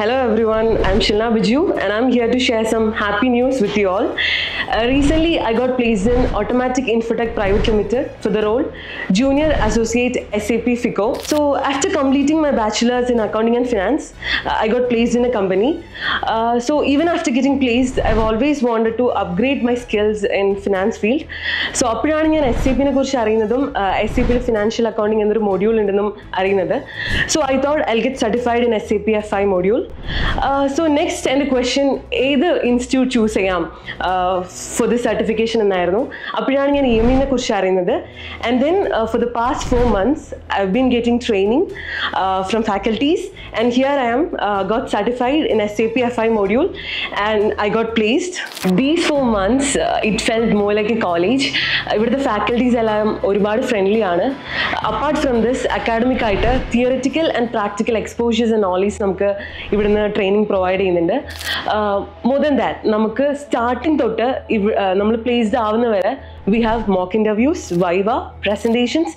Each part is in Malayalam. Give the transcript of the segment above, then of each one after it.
Hello everyone, I'm Shilna Biju and I'm here to share some happy news with you all. Uh, recently, I got placed in Automatic Infotech Private Limited for the role Junior Associate SAP FICO. So, after completing my bachelor's in accounting and finance, uh, I got placed in a company. Uh, so, even after getting placed, I've always wanted to upgrade my skills in finance field. So അപ്പോഴാണ് ഞാൻ എസ് സി പിനെ കുറിച്ച് അറിയുന്നതും എസ് സി പിയിൽ ഫിനാൻഷ്യൽ അക്കൗണ്ടിങ് എന്നൊരു മൊഡ്യൂൾ ഉണ്ടെന്നും അറിയുന്നത് so I thought I get certified in S C P F I module so next എന്റെ ക്വസ്റ്റ്യൻ ഏത് ഇൻസ്റ്റിറ്റ്യൂട്ട് ചൂസ് ചെയ്യാം? ഫോർ ദിസ് സർട്ടിഫിക്കേഷൻ എന്നായിരുന്നു. അപ്പോഴാണ് ഞാൻ ഇ എം ഇനെ കുറിച്ച് അറിയുന്നത് and then for the past four months I been getting training from faculties and here I am got certified in S A P F I module and I got placed these four months it felt more like a college ഇവിടുത്തെ ഫാക്കൽറ്റീസ് എല്ലാം ഒരുപാട് ഫ്രണ്ട്ലി ആണ്. അപ്പാർട്ട് ഫ്രം ദിസ് അക്കാഡമിക് ആയിട്ട് theoretical and practical exposures and knowledge നമുക്ക് ഇവിടുന്ന് ട്രെയിനിങ് പ്രൊവൈഡ് ചെയ്യുന്നുണ്ട്. മോർ ദൻ ദാറ്റ് നമുക്ക് സ്റ്റാർട്ടിങ് തൊട്ട് നമ്മൾ പ്ലേസ്ഡ് ആവുന്ന വരെ we have mock interviews viva presentations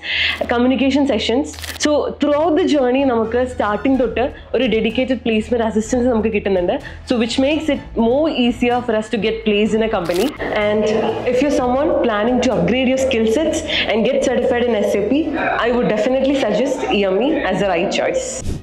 communication sessions so through the journey നമുക്ക് സ്റ്റാർട്ടിങ് തൊട്ട് ഒരു ഡെഡിക്കേറ്റഡ് പ്ലേസ്മെന്റ് അസിസ്റ്റൻസ് നമുക്ക് കിട്ടുന്നുണ്ട്. So which makes it more easier for us to get place in a company and if you someone planning to upgrade your skill sets and get certified in S A P I would definitely suggest E M E as a right choice.